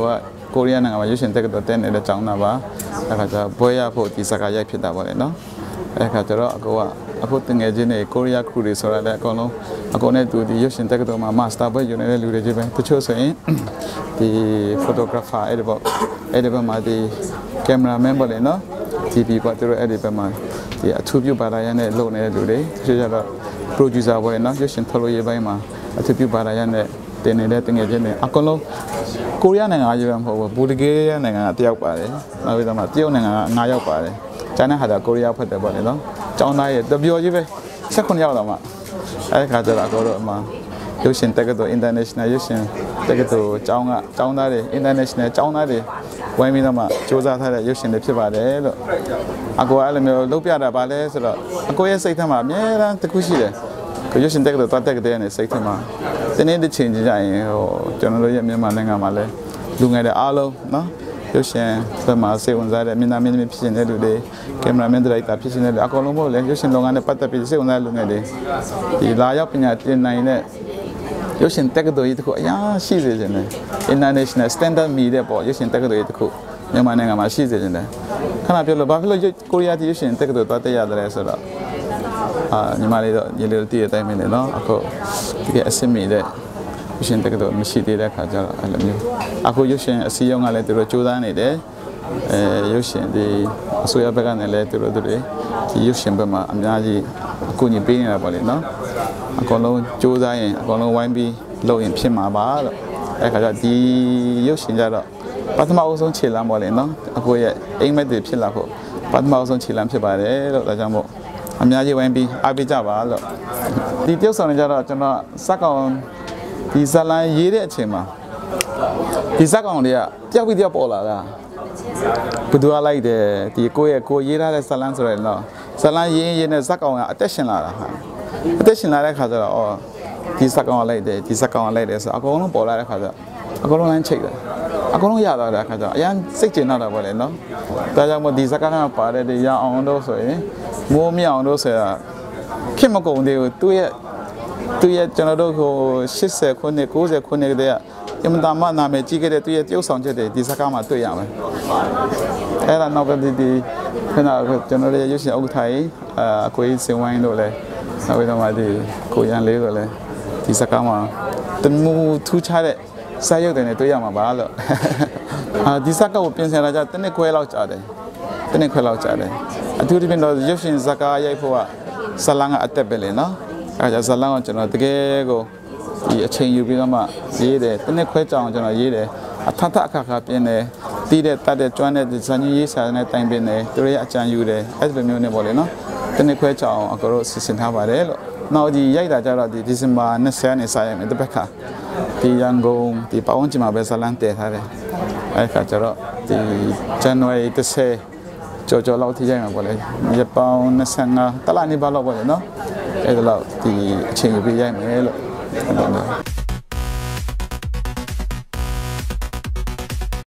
ကိုကကိုရီးယားနိုင်ငံမှာရုပ်ရှင်တက္ကသိုလ်တက်နေတဲ့ကျောင်းသားပါအဲ့ခါကျဘွဲရဖို့ဒီစကားရိုက်ဖြစ်တာပေါ့လေနော်အဲ့ခါကျတော့အကိုကအခုတငယ်ချင်းတွေကိုရီးယားခရူတွေဆိုတာလည်းအကုန်လုံးအကုန်နဲ့သူဒီရုပ်ရှင်တက္ကသိုလ်မှာမာစတာဘွဲယူနေတဲ့လူတွေကြီးပဲတချို့ဆိုရင်ဒီဖိုတိုဂရာဖာအဲ့ဒီပေါ့အဲ့ဒီဘက်မှာဒီကင်မရာမန်ပေါ့လေနော် TV ပေါ့သူတို့အဲ့ဒီဘက်မှာဒီအထူးပြုပါလာရတဲ့လုပ်နေတဲ့လူတွေတချို့ကျတော့ producer ပေါ့လေနော်ရုပ်ရှင်ထုတ်လို့ရေးပိုင်းမှာအထူးပြုပါလာရတဲ့ တင်နေတဲ့တငယ်ချင်းတွေအကုန်လုံးကိုရီးယားနိုင်ငံကရွေးမဟုတ်ဘူးဘူလ်ဂေးရီးယားနိုင်ငံကတယောက်ပါတယ်နောက်ပြီးတော့မှတရုတ်နိုင်ငံက9ယောက်ပါတယ်ကျန်တဲ့ဟာကကိုရီးယားဖက်တယ်ပေါ့လေနော်ကျောင်းသားရဲ့တပြောကြီးပဲ16ယောက်တော့မှအဲ့ဒီခါကျတော့အကိုတို့အမှရုပ်ရှင်တက္ကသိုလ် international ရုပ်ရှင်တက္ကသိုလ်ကျောင်းကကျောင်းသားတွေ international ကျောင်းသားတွေဝိုင်းပြီးတော့မှစူးစမ်းထားတဲ့ရုပ်ရှင်တွေဖြစ်ပါတယ်လို့အကိုကအဲ့လိုမျိုးလုပ်ပြတာပါလဲဆိုတော့အကိုရဲ့စိတ်ထဲမှာအများအားတစ်ခုရှိတယ် ကိုရုပ်ရှင်တက္ကသိုလ်သွားတက်ကတဲ့နဲ့စိတ်ထဲမှာဒီနေ့တစ်ချိန်ကြကြရင်ဟိုကျွန်တော်တို့ရဲ့မြန်မာနိုင်ငံမှာလည်းလူငယ်တွေအားလုံးနော်ရုပ်ရှင်ဘက်မှာစေဝင်စားတဲ့မြန်မာမင်းသမီးဖြစ်နေတဲ့လူတွေကင်မရာမန်ဒရိုက်တာဖြစ်နေတဲ့လူအကုန်လုံးမို့လဲရုပ်ရှင်လုပ်ငန်းနဲ့ပတ်သက်ပြီးစေဝင်စားတဲ့လူငယ်တွေဒီလာရောက်ပညာသင်နိုင်တဲ့ရုပ်ရှင်တက္ကသိုလ်ကြီးတစ်ခုအများရှိစေခြင်းနဲ့ international standard မီတဲ့ပေါ့ရုပ်ရှင်တက္ကသိုလ်ကြီးတစ်ခုမြန်မာနိုင်ငံမှာရှိစေခြင်းနဲ့ခဏပြောလို့ဘာဖြစ်လို့ကိုရီးယားတီရုပ်ရှင်တက္ကသိုလ်သွားတက်ရတယ်ဆိုတော့ အာညီမလေးတော့ညီလေးတို့တည်တဲ့အတိုင်းပဲနော်အခုဒီကအစစ်မီတဲ့ရုပ်ရှင်တက္ကသိုလ်မရှိသေးတဲ့ခါကျတော့အဲ့လိုမျိုးအခုရုပ်ရှင်အစည်းအရုံးကလည်းသူတို့စူးစမ်းနေတယ်အဲရုပ်ရှင်ဒီအစိုးရဘက်ကနေလည်းသူတို့တွေဒီရုပ်ရှင်ဘက်မှာအများကြီးအကူအညီပေးနေတာပေါ့လေနော်အကုန်လုံးစူးစမ်းရင်အကုန်လုံးဝိုင်းပြီးလုပ်ရင်ဖြစ်မှာပါလို့အဲ့ခါကျဒီရုပ်ရှင်ကြတော့ပထမအဆုံးခြေလမ်းပေါ့လေနော်အခုရဲ့အိမ်မက်တွေဖြစ်လာဖို့ပထမအဆုံးခြေလမ်းဖြစ်ပါတယ်လို့ဒါကြောင့်မို့ အများကြီးဝိုင်းပြီးအားပေးကြပါလို့ဒီတယောက်ဆောင်နေကြတော့ကျွန်တော်စက်ကောင်ဒီဇလန်ရေးတဲ့အချိန်မှာဒီဇက်ကောင်တွေကတယောက်ပြီးတယောက်ပေါ်လာတာဘယ်သူကလိုက်တယ်ဒီကိုယ့်ရဲ့ကိုရေးထားတဲ့ဇလန်ဆိုရယ်နော်ဇလန်ရေးရင်ရေးနဲ့ဇက်ကောင်ကအသက်ရှင်လာတာဟာအသက်ရှင်လာတဲ့ခါကျတော့အော်ဒီဇက်ကောင်ကလိုက်တယ်ဒီဇက်ကောင်ကလိုက်တယ်ဆိုအကုန်လုံးပေါ်လာတဲ့ခါကျ အကုန်လုံးလမ်းချိတ်တယ်အကုန်လုံးရသွားတဲ့အခါကျတော့အရန်စိတ်ကျဉ်တော့တာပေါ့လေနော်ဒါကြောင့်မို့ဒီဇက်ကကပါတဲ့ဒီရအောင်တော့ဆိုရင်မိုးမြောင်တော့ဆိုတာခင်မကုန်သေးဘူးသူ့ရဲ့သူရဲ့ကျွန်တော်တို့ကို80ခုနှစ်90ခုနှစ်တည်းကအင်မတန်မှနာမည်ကြီးခဲ့တဲ့သူရဲ့တရုပ်ဆောင်ချက်တွေဒီစကားမှာတွေ့ရမယ်။အဲ့ဒါနောက်ကဒီဒီခဏကျွန်တော်ရဲ့ရုပ်ရှင်ဥက္ကဋ္ဌကြီးအကိုကြီးစင်ဝိုင်းတို့လည်းနောက်ပြီးတော့မှဒီကိုရန်လေးတို့လည်းဒီစကားမှာတမှုထူးခြားတဲ့ စာရုပ်တွေနဲ့တွေ့ရမှာပါလို့အာဒီစကားကိုပြင်ဆင်လာကြတနစ်ခွဲလောက်ကြာတယ်တနစ်ခွဲလောက်ကြာတယ်အထူးသဖြင့်တော့ရုပ်ရှင်စကားရိုက်ဖို့ကဇလန်ကအတက်ပဲလေနော်အဲဒါဇလန်ကကျွန်တော်တကယ်ကိုဒီအချိန်ယူပြီးတော့မှရေးတယ်တနစ်ခွဲကြအောင်ကျွန်တော်ရေးတယ်အထထအခါခါပြင်းတယ်တီးတဲ့တတ်တဲ့ကျွမ်းတဲ့ဇာညရေးစာနဲ့တိုင်ပင်တယ်သူရဲ့အကြံယူတယ်အဲ့ဒီလိုမျိုးနဲ့ပေါ့လေနော်တနစ်ခွဲကြအောင်အကတို့စီစဉ်ထားပါတယ်လို့ နောက်ဒီရိုက်တာကြတော့ဒီဒီဇင်ဘာ20နဲ့စရမယ်တပတ်ခါဒီရန်ကုန်ဒီပဝန်းကျင်မှာပဲဇလန်တည်ထားတယ်အဲ့ခါကျတော့ဒီဇန်နဝါရီ30ကြော်ကြော်လောက်ထိရိုက်မှာပေါ့လေရပောင်း25တလနေပါလောက်ပေါ့လေနော်အဲ့ဒါလောက်ဒီအချိန်ယူပြီးရိုက်မယ်လို့ဟုတ်တယ်